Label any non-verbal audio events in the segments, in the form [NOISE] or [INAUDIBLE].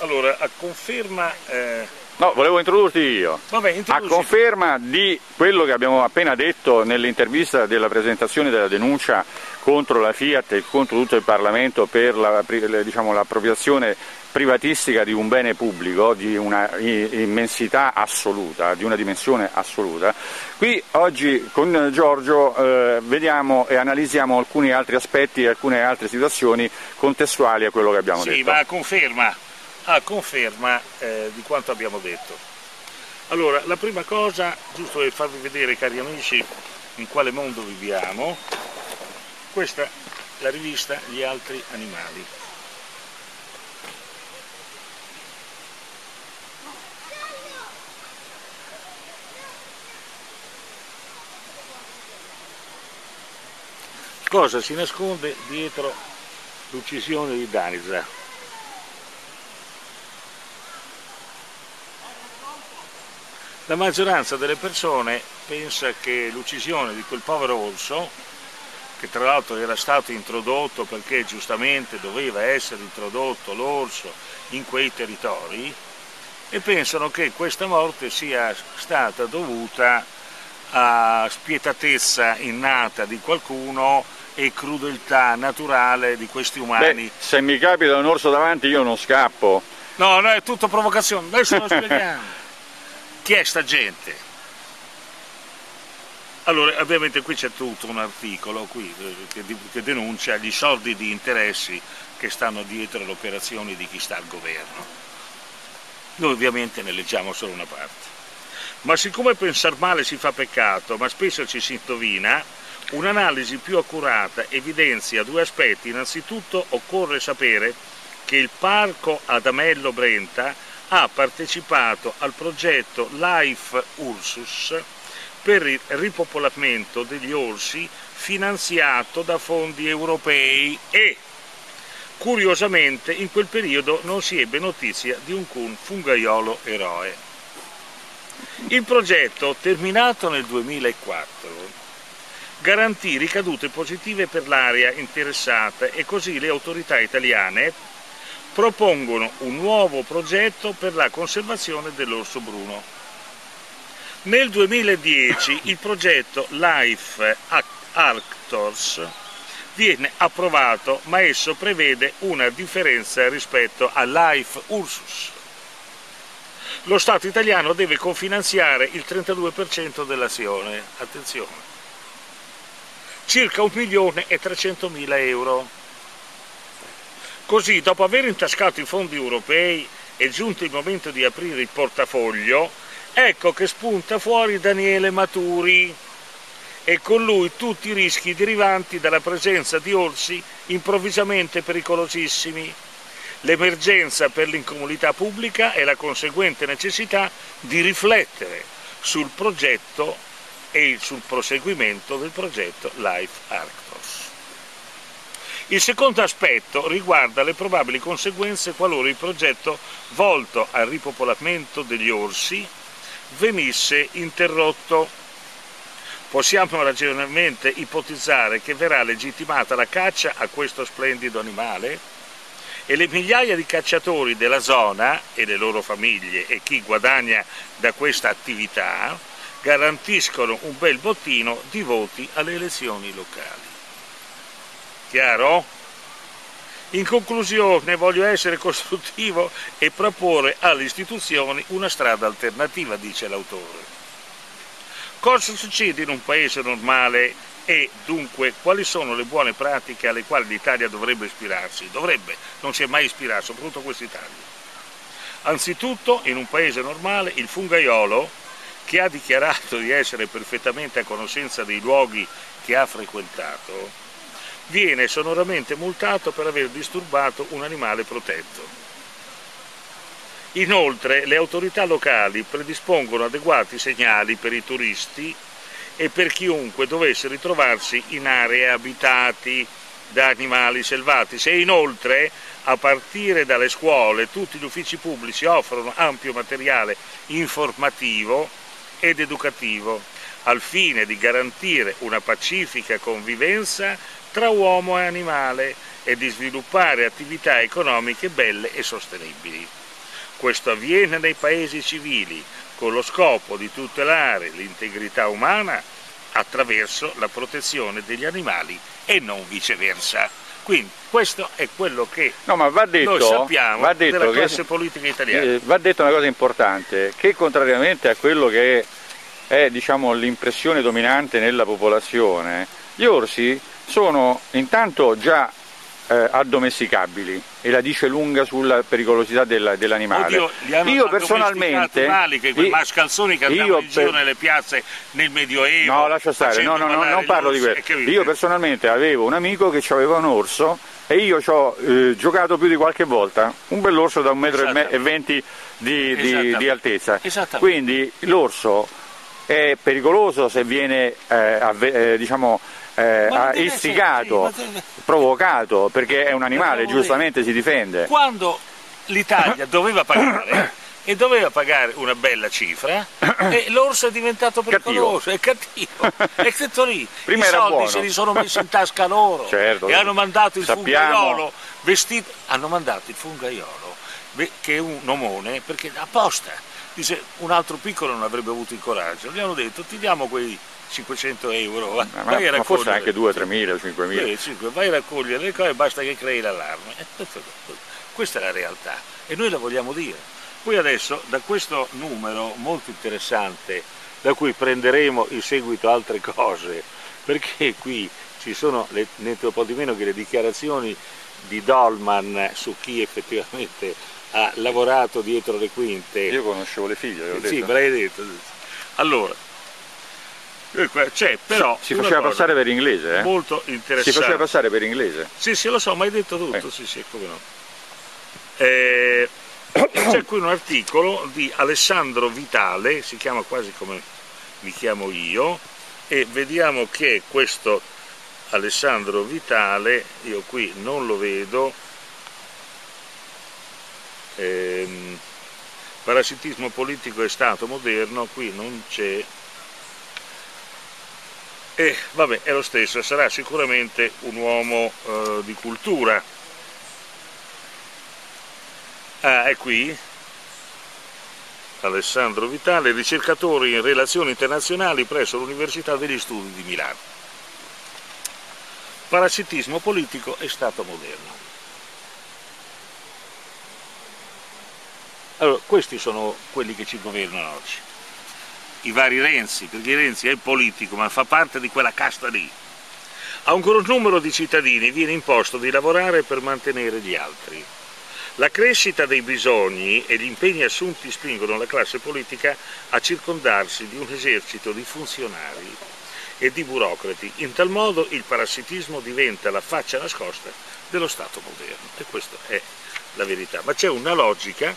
Allora, a conferma... Eh... No, volevo introdurti io. Vabbè, a conferma di quello che abbiamo appena detto nell'intervista della presentazione della denuncia contro la Fiat e contro tutto il Parlamento per diciamo, l'appropriazione diciamo, privatistica di un bene pubblico di una immensità assoluta, di una dimensione assoluta. Qui oggi con Giorgio eh, vediamo e analizziamo alcuni altri aspetti e alcune altre situazioni contestuali a quello che abbiamo sì, detto. Sì, ma conferma a conferma eh, di quanto abbiamo detto. Allora, la prima cosa, giusto per farvi vedere, cari amici, in quale mondo viviamo, questa è la rivista Gli altri animali. Cosa si nasconde dietro l'uccisione di Daniza? La maggioranza delle persone pensa che l'uccisione di quel povero orso, che tra l'altro era stato introdotto perché giustamente doveva essere introdotto l'orso in quei territori, e pensano che questa morte sia stata dovuta a spietatezza innata di qualcuno e crudeltà naturale di questi umani. Beh, se mi capita un orso davanti io non scappo. No, no, è tutto provocazione, adesso lo [LAUGHS] spieghiamo. Chi è sta gente? Allora, ovviamente qui c'è tutto un articolo qui, eh, che, che, denuncia gli sordidi interessi che stanno dietro le operazioni di chi sta al governo. Noi ovviamente ne leggiamo solo una parte. Ma siccome pensare male si fa peccato, ma spesso ci si indovina, un'analisi più accurata evidenzia due aspetti. Innanzitutto occorre sapere che il parco Adamello Brenta ha partecipato al progetto Life Ursus per il ripopolamento degli orsi finanziato da fondi europei e curiosamente in quel periodo non si ebbe notizia di un cun fungaiolo eroe. Il progetto, terminato nel 2004, garantì ricadute positive per l'area interessata e così le autorità italiane propongono un nuovo progetto per la conservazione dell'orso bruno. Nel 2010 il progetto Life Arctors viene approvato, ma esso prevede una differenza rispetto a Life Ursus. Lo Stato italiano deve confinanziare il 32% dell'azione, attenzione, circa 1 milione e 300 mila euro Così, dopo aver intascato i fondi europei, è giunto il momento di aprire il portafoglio, ecco che spunta fuori Daniele Maturi e con lui tutti i rischi derivanti dalla presenza di orsi improvvisamente pericolosissimi, l'emergenza per l'incomunità pubblica e la conseguente necessità di riflettere sul progetto e sul proseguimento del progetto Life Arctos. Il secondo aspetto riguarda le probabili conseguenze qualora il progetto volto al ripopolamento degli orsi venisse interrotto. Possiamo ragionevolmente ipotizzare che verrà legittimata la caccia a questo splendido animale e le migliaia di cacciatori della zona e le loro famiglie e chi guadagna da questa attività garantiscono un bel bottino di voti alle elezioni locali. Chiaro? In conclusione voglio essere costruttivo e proporre alle istituzioni una strada alternativa, dice l'autore. Cosa succede in un paese normale e dunque quali sono le buone pratiche alle quali l'Italia dovrebbe ispirarsi? Dovrebbe, non si è mai ispirato, soprattutto quest'Italia. Anzitutto, in un paese normale, il fungaiolo, che ha dichiarato di essere perfettamente a conoscenza dei luoghi che ha frequentato, viene sonoramente multato per aver disturbato un animale protetto. Inoltre le autorità locali predispongono adeguati segnali per i turisti e per chiunque dovesse ritrovarsi in aree abitati da animali selvatici e inoltre a partire dalle scuole tutti gli uffici pubblici offrono ampio materiale informativo ed educativo al fine di garantire una pacifica convivenza tra uomo e animale e di sviluppare attività economiche belle e sostenibili. Questo avviene nei paesi civili con lo scopo di tutelare l'integrità umana attraverso la protezione degli animali e non viceversa. Quindi questo è quello che no, detto, noi sappiamo va detto della classe che, politica italiana. Eh, va detto una cosa importante, che contrariamente a quello che è diciamo, l'impressione dominante nella popolazione, gli orsi sono intanto già eh, addomesticabili e la dice lunga sulla pericolosità dell'animale. Oddio, io personalmente mali che quei mascalzoni che andavano in per... nelle piazze nel Medioevo. No, lascia stare, no, no, no, non parlo di quello. Io personalmente avevo un amico che aveva un orso e io ci ho eh, giocato più di qualche volta, un bell'orso da un metro e venti di, di, di altezza. Quindi l'orso è pericoloso se viene eh, eh, diciamo, eh, istigato, sì, provocato, perché è un animale, giustamente si difende. Quando l'Italia [COUGHS] doveva pagare e doveva pagare una bella cifra [COUGHS] e l'orso è diventato pericoloso, cattivo. è cattivo, [LAUGHS] è lì. Prima I soldi buono. se li sono messi in tasca loro certo, e hanno mandato il sappiamo. fungaiolo vestito, hanno mandato il fungaiolo che è un omone perché apposta dice un altro piccolo non avrebbe avuto il coraggio, gli hanno detto ti diamo quei 500 euro, ma, ma, ma forse anche 2, 3 mila, 5 mila. vai a raccogliere le cose, basta che crei l'allarme. Questa è la realtà e noi la vogliamo dire. Poi adesso da questo numero molto interessante, da cui prenderemo in seguito altre cose, perché qui ci sono niente po' di meno che le dichiarazioni di Dolman su chi effettivamente ha lavorato dietro le quinte. Io conoscevo le figlie, l'ho detto. Sì, me l'hai detto. Allora, c'è però si faceva passare per inglese eh? molto interessante si faceva passare per inglese. Sì sì lo so ma hai detto tutto. Eh. sì sì come no. Eh, c'è qui un articolo di Alessandro Vitale si chiama quasi come mi chiamo io e vediamo che questo Alessandro Vitale io qui non lo vedo ehm, parassitismo politico e Stato moderno qui non c'è e vabbè è lo stesso, sarà sicuramente un uomo eh, di cultura. Ah, è qui Alessandro Vitale, ricercatore in relazioni internazionali presso l'Università degli Studi di Milano. Parassitismo politico e Stato moderno. Allora, questi sono quelli che ci governano oggi i vari Renzi, perché Renzi è politico ma fa parte di quella casta lì. A un gran numero di cittadini viene imposto di lavorare per mantenere gli altri. La crescita dei bisogni e gli impegni assunti spingono la classe politica a circondarsi di un esercito di funzionari e di burocrati. In tal modo il parassitismo diventa la faccia nascosta dello Stato moderno e questa è la verità. Ma c'è una logica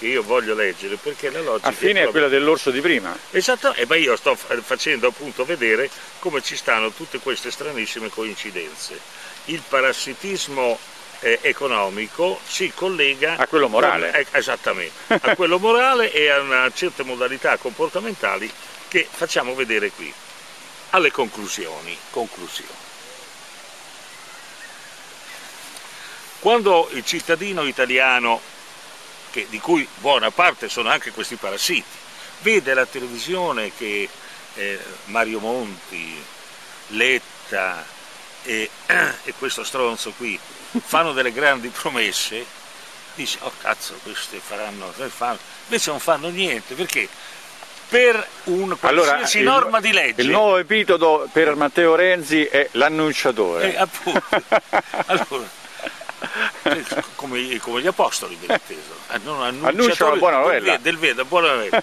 che io voglio leggere perché la logica affine è, proprio... quella dell'orso di prima. Esatto e beh io sto facendo appunto vedere come ci stanno tutte queste stranissime coincidenze. Il parassitismo eh, economico si collega a quello morale. con, eh, esattamente a quello [LAUGHS] morale e a una certe modalità comportamentali che facciamo vedere qui. Alle conclusioni conclusioni. Quando il cittadino italiano che, di cui buona parte sono anche questi parassiti. Vede la televisione che eh, Mario Monti, Letta e, [CLEARS THROAT] e questo stronzo qui fanno delle grandi promesse, dice oh cazzo questi faranno, fanno. invece non fanno niente, perché? per un qualsiasi allora, norma il, di legge. Il nuovo epiteto per Matteo Renzi è l'annunciatore. Eh, appunto. [LAUGHS] Allora, come, come, gli apostoli, ben inteso. Annuncia una buona novella. Del, del, del buona novella.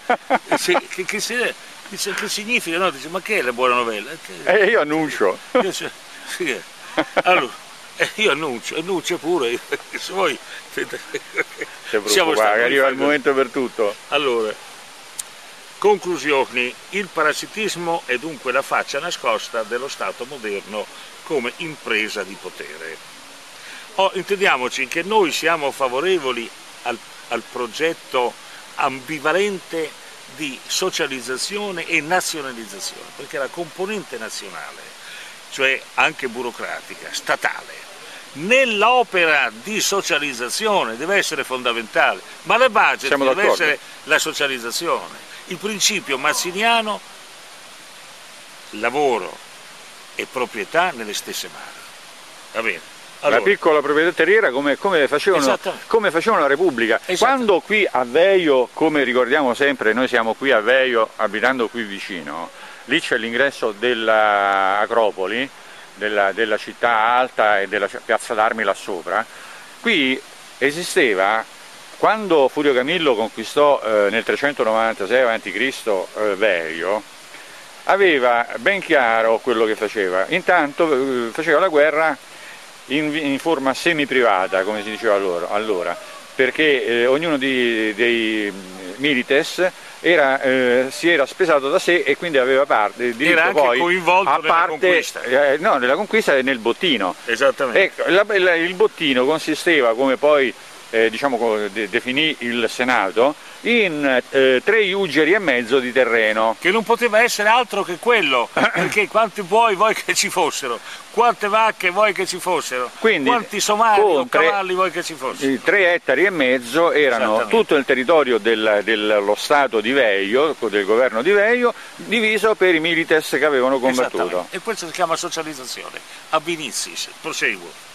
Se, che, che, se, che, significa? No? Dice, ma che è la buona novella? Eh, io annuncio. Dice, sì, allora, eh, io annuncio, annuncio pure, [LAUGHS] se vuoi... Siamo stati, arriva il momento per tutto. Allora, conclusioni, il parassitismo è dunque la faccia nascosta dello Stato moderno come impresa di potere. Oh, intendiamoci che noi siamo favorevoli al, al progetto ambivalente di socializzazione e nazionalizzazione, perché la componente nazionale, cioè anche burocratica, statale, nell'opera di socializzazione deve essere fondamentale, ma la base deve essere la socializzazione. Il principio mazziniano, lavoro e proprietà nelle stesse mani. Va bene. Allora. La piccola proprietà terriera come, come, facevano, come, facevano, la Repubblica. Quando qui a Veio, come ricordiamo sempre, noi siamo qui a Veio, abitando qui vicino, lì c'è l'ingresso dell'Acropoli, della, della, città alta e della piazza d'armi là sopra, qui esisteva, quando Furio Camillo conquistò eh, nel 396 a.C. Eh, Veio, aveva ben chiaro quello che faceva, intanto eh, faceva la guerra in, in forma semi-privata, come si diceva allora, allora perché eh, ognuno di, dei milites era, eh, si era spesato da sé e quindi aveva parte, diritto era poi coinvolto a parte, conquista. Eh, no, nella conquista e nel bottino. Esattamente. Ecco, la, la, il bottino consisteva, come poi eh, diciamo, de, definì il Senato, in eh, tre ugeri e mezzo di terreno. Che non poteva essere altro che quello, [COUGHS] perché quanti vuoi che ci fossero, quante vacche vuoi che ci fossero, Quindi, quanti somari o cavalli vuoi che ci fossero. Tre ettari e mezzo erano tutto il territorio del, dello Stato di Veio, del governo di Veio, diviso per i milites che avevano combattuto. E questo si chiama socializzazione. Ab inizis, proseguo.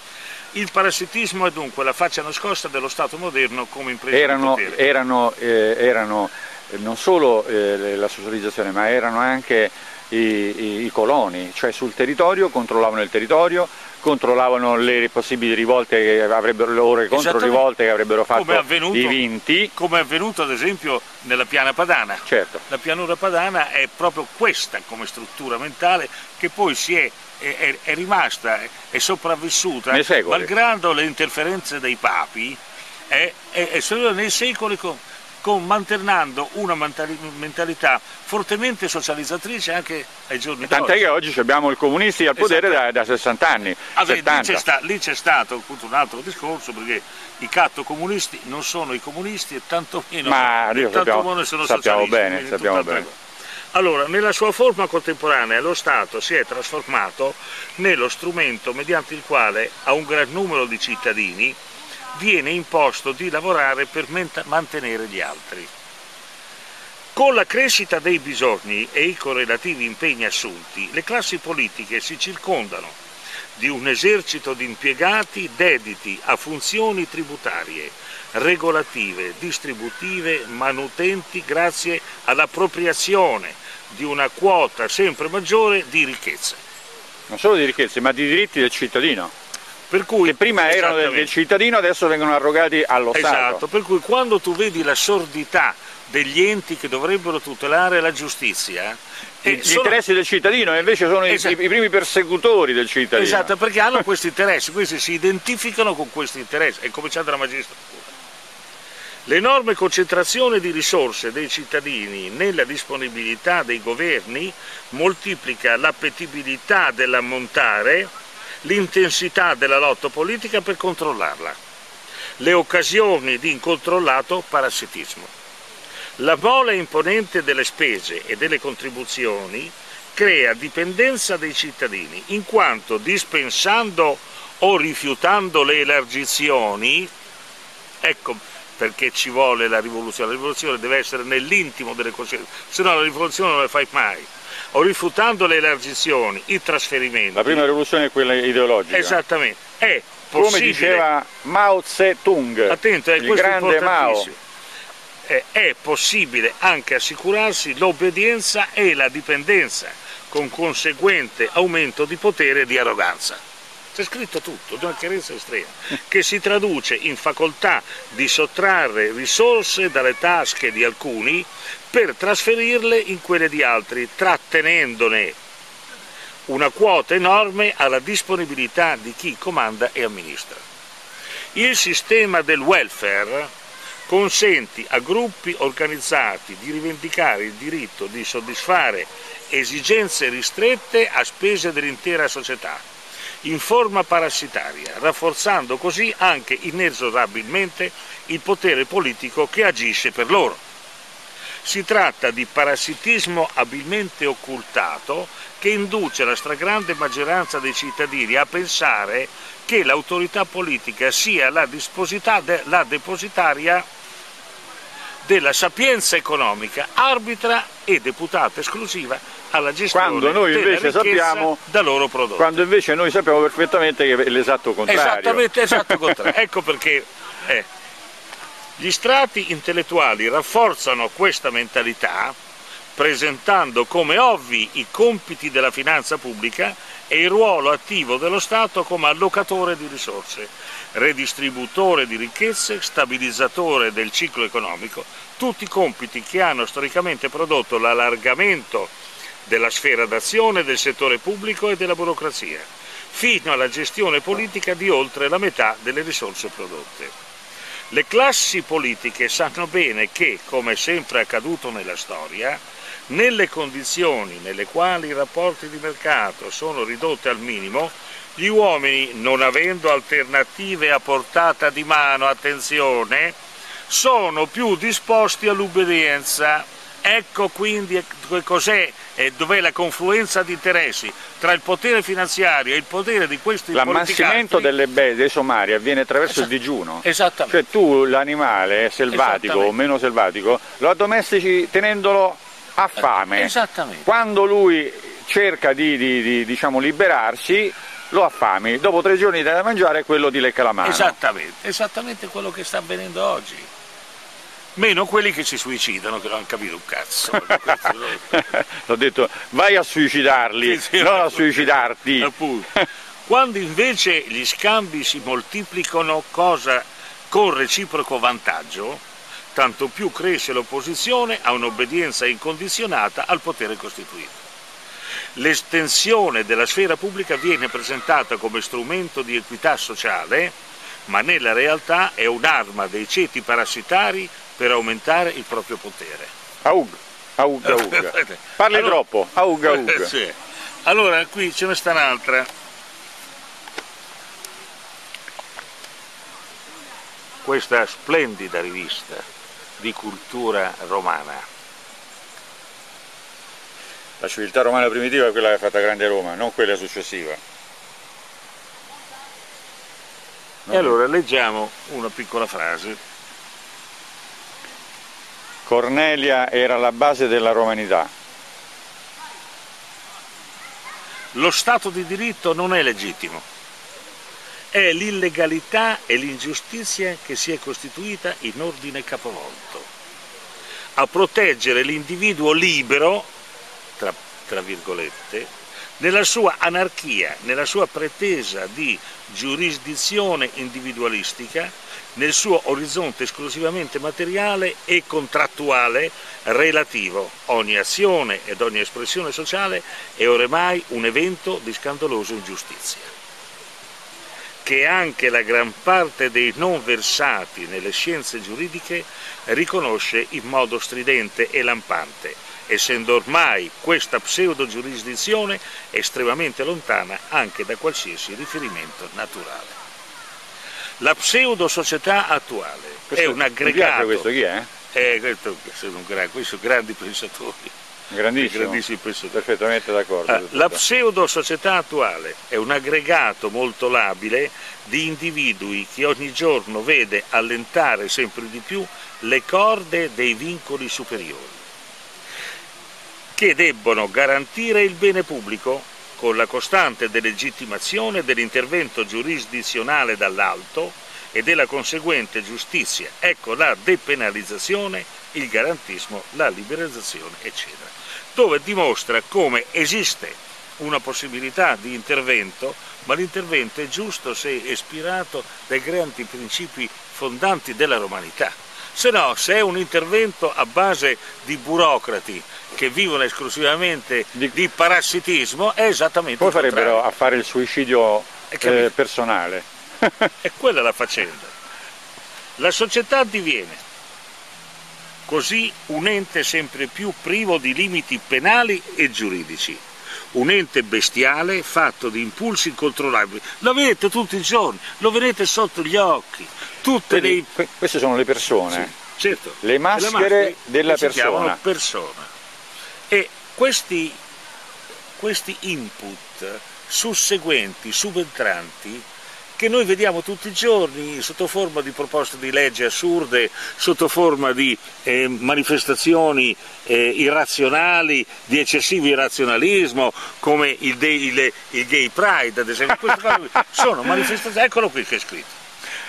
Il parassitismo è dunque la faccia nascosta dello Stato moderno come impresa erano, di potere. Erano, eh, erano eh, non solo eh, la socializzazione, ma erano anche i, i, i, coloni, cioè sul territorio controllavano il territorio, controllavano le possibili rivolte che avrebbero, le ore contro rivolte che avrebbero fatto avvenuto, i vinti. Come è avvenuto ad esempio nella piana padana. Certo. La pianura padana è proprio questa come struttura mentale che poi si è è, è rimasta, è sopravvissuta, malgrado le interferenze dei papi, è, è, è nei secoli con, mantenendo una mentalità fortemente socializzatrice anche ai giorni d'oggi. Tant'è che oggi abbiamo i comunisti al potere da, da 60 anni. Ah, lì c'è stato appunto, un altro discorso perché i catto comunisti non sono i comunisti e tantomeno, Ma io sappiamo, sono sappiamo bene, sappiamo bene. Allora, nella sua forma contemporanea lo Stato si è trasformato nello strumento mediante il quale a un gran numero di cittadini viene imposto di lavorare per mantenere gli altri. Con la crescita dei bisogni e i correlativi impegni assunti, le classi politiche si circondano di un esercito di impiegati dediti a funzioni tributarie, regolative, distributive, manutenti grazie all'appropriazione di una quota sempre maggiore di ricchezza. Non solo di ricchezze, ma di diritti del cittadino. Per cui, che prima erano del, cittadino, adesso vengono arrogati allo esatto, Stato. Esatto, per cui quando tu vedi la sordità degli enti che dovrebbero tutelare la giustizia. Gli sono... interessi del cittadino invece sono esatto. i, i, primi persecutori del cittadino. Esatto, perché hanno questi interessi, questi si identificano con questi interessi, è cominciata la magistratura. L'enorme concentrazione di risorse dei cittadini nella disponibilità dei governi moltiplica l'appetibilità dell'ammontare, l'intensità della lotta politica per controllarla, le occasioni di incontrollato parassitismo. La mole imponente delle spese e delle contribuzioni crea dipendenza dei cittadini, in quanto dispensando o rifiutando le elargizioni, ecco, perché ci vuole la rivoluzione, la rivoluzione deve essere nell'intimo delle coscienze, se no la rivoluzione non la fai mai. O rifiutando le elargizioni, i trasferimenti. La prima rivoluzione è quella ideologica. Esattamente, è possibile. Come diceva Mao Tse-tung, Attento, il grande Mao. È possibile anche assicurarsi l'obbedienza e la dipendenza, con conseguente aumento di potere e di arroganza c'è scritto tutto, di una chiarezza estrema, che si traduce in facoltà di sottrarre risorse dalle tasche di alcuni per trasferirle in quelle di altri, trattenendone una quota enorme alla disponibilità di chi comanda e amministra. Il sistema del welfare consente a gruppi organizzati di rivendicare il diritto di soddisfare esigenze ristrette a spese dell'intera società in forma parassitaria, rafforzando così anche inesorabilmente il potere politico che agisce per loro. Si tratta di parassitismo abilmente occultato che induce la stragrande maggioranza dei cittadini a pensare che l'autorità politica sia la, la depositaria della sapienza economica, arbitra e deputata esclusiva alla gestione quando noi invece sappiamo, da loro prodotta. Quando invece noi sappiamo perfettamente che è l'esatto contrario. Esattamente, esatto [LAUGHS] contrario. ecco perché eh, gli strati intellettuali rafforzano questa mentalità presentando come ovvi i compiti della finanza pubblica e il ruolo attivo dello Stato come allocatore di risorse, redistributore di ricchezze, stabilizzatore del ciclo economico, tutti compiti che hanno storicamente prodotto l'allargamento della sfera d'azione del settore pubblico e della burocrazia, fino alla gestione politica di oltre la metà delle risorse prodotte. Le classi politiche sanno bene che, come sempre accaduto nella storia, nelle condizioni nelle quali i rapporti di mercato sono ridotti al minimo, gli uomini, non avendo alternative a portata di mano, attenzione, sono più disposti all'ubbedienza. Ecco quindi cos'è e dov'è la confluenza di interessi tra il potere finanziario e il potere di questi L'ammassimento delle dei somari avviene attraverso Esatto. il digiuno. Esattamente. Cioè tu l'animale selvatico o meno selvatico lo addomestici tenendolo ha fame. Esattamente. Quando lui cerca di, di, di diciamo, liberarsi, lo affami. Dopo tre giorni da mangiare quello di lecca la mano. Esattamente, esattamente quello che sta avvenendo oggi. Meno quelli che si suicidano, che non hanno capito un cazzo. [LAUGHS] L'ho detto, vai a suicidarli, sì, sì, non a suicidarti. Appunto. Quando invece gli scambi si moltiplicano cosa con reciproco vantaggio, tanto più cresce l'opposizione a un'obbedienza incondizionata al potere costituito. L'estensione della sfera pubblica viene presentata come strumento di equità sociale, ma nella realtà è un'arma dei ceti parassitari per aumentare il proprio potere. Aug, aug, aug. Parli allora, troppo, aug, aug. Sì. Allora, qui ce ne sta un'altra. Questa splendida rivista di cultura romana. La civiltà romana primitiva è quella che ha fatto Grande Roma, non quella successiva. Non e allora leggiamo una piccola frase. Cornelia era la base della romanità. Lo Stato di diritto non è legittimo è l'illegalità e l'ingiustizia che si è costituita in ordine capovolto, a proteggere l'individuo libero, tra, tra virgolette, nella sua anarchia, nella sua pretesa di giurisdizione individualistica, nel suo orizzonte esclusivamente materiale e contrattuale relativo. Ogni azione ed ogni espressione sociale è ormai un evento di scandalosa ingiustizia che anche la gran parte dei non versati nelle scienze giuridiche riconosce in modo stridente e lampante, essendo ormai questa pseudo-giurisdizione estremamente lontana anche da qualsiasi riferimento naturale. La pseudo-società attuale questo, è un aggregato... questo chi è? Eh, questo, questi sono grandi pensatori Grandissimo, grandissimi perfettamente d'accordo. Ah, la pseudo-società attuale è un aggregato molto labile di individui che ogni giorno vede allentare sempre di più le corde dei vincoli superiori, che debbono garantire il bene pubblico con la costante delegittimazione dell'intervento giurisdizionale dall'alto e della conseguente giustizia. Ecco la depenalizzazione, il garantismo, la liberalizzazione, eccetera dove dimostra come esiste una possibilità di intervento, ma l'intervento è giusto se ispirato dai grandi principi fondanti della romanità. Se no, se è un intervento a base di burocrati che vivono esclusivamente di, di parassitismo, è esattamente Come farebbero a fare il suicidio eh, personale? è quella la faccenda. La società diviene così un ente sempre più privo di limiti penali e giuridici, un ente bestiale fatto di impulsi incontrollabili. Lo vedete tutti i giorni, lo vedete sotto gli occhi. Vedi, le... Queste sono le persone. Sì. certo, le maschere, maschere della persona. persona. E questi, questi input susseguenti, subentranti, che noi vediamo tutti i giorni sotto forma di proposte di legge assurde, sotto forma di eh, manifestazioni eh, irrazionali, di eccessivo irrazionalismo, come il, il, il gay pride, ad esempio. Sono manifestazioni, eccolo qui che è scritto.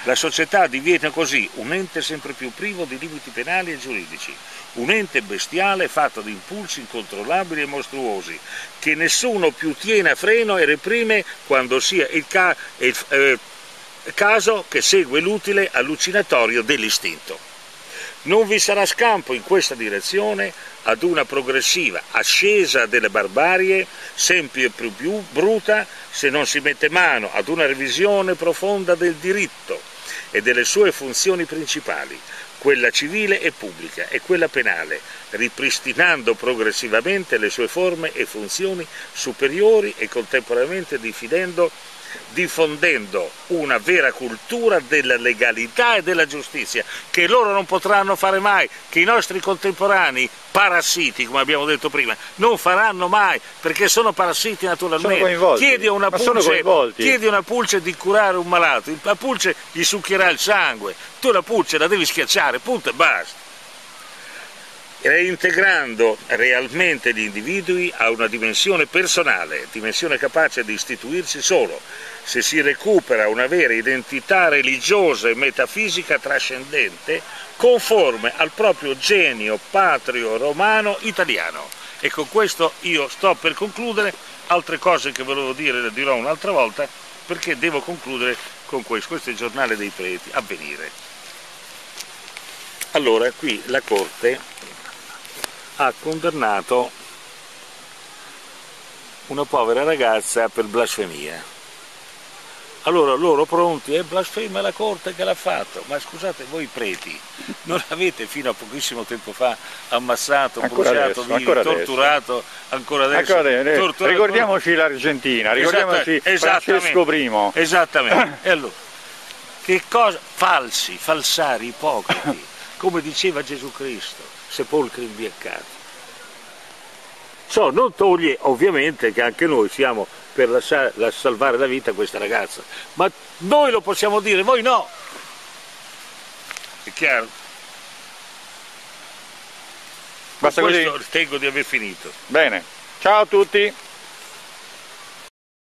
La società diviene così un ente sempre più privo di limiti penali e giuridici, un ente bestiale fatto di impulsi incontrollabili e mostruosi, che nessuno più tiene a freno e reprime quando sia il, ca il eh, caso che segue l'utile allucinatorio dell'istinto. Non vi sarà scampo in questa direzione ad una progressiva ascesa delle barbarie, sempre più bruta, se non si mette mano ad una revisione profonda del diritto e delle sue funzioni principali, quella civile e pubblica e quella penale, ripristinando progressivamente le sue forme e funzioni superiori e contemporaneamente diffidendo diffondendo una vera cultura della legalità e della giustizia, che loro non potranno fare mai, che i nostri contemporanei parassiti, come abbiamo detto prima, non faranno mai, perché sono parassiti naturalmente. Chiedi a una, pulce, chiedi una pulce di curare un malato, la pulce gli succhierà il sangue, tu la pulce la devi schiacciare, punto e basta reintegrando realmente gli individui a una dimensione personale, dimensione capace di istituirsi solo, se si recupera una vera identità religiosa e metafisica trascendente conforme al proprio genio patrio romano italiano. E con questo io sto per concludere, altre cose che volevo dire le dirò un'altra volta, perché devo concludere con questo, questo è il giornale dei preti, avvenire. Allora, qui la Corte ha condannato una povera ragazza per blasfemia. Allora loro pronti, è blasfema la corte che l'ha fatto, ma scusate voi preti, non avete fino a pochissimo tempo fa ammazzato, ancora bruciato, adesso, ancora torturato, adesso. ancora adesso. Ancora adesso. Torturato. Ricordiamoci l'Argentina, ricordiamoci Francesco I. Esattamente, e allora, che cosa? Falsi, falsari, ipocriti, [COUGHS] come diceva Gesù Cristo sepolcri imbiaccati. Ciò non toglie ovviamente che anche noi siamo per lasciare, salvare la vita a questa ragazza, ma noi lo possiamo dire, voi no. È chiaro? Basta questo così. ritengo di aver finito. Bene, ciao a tutti.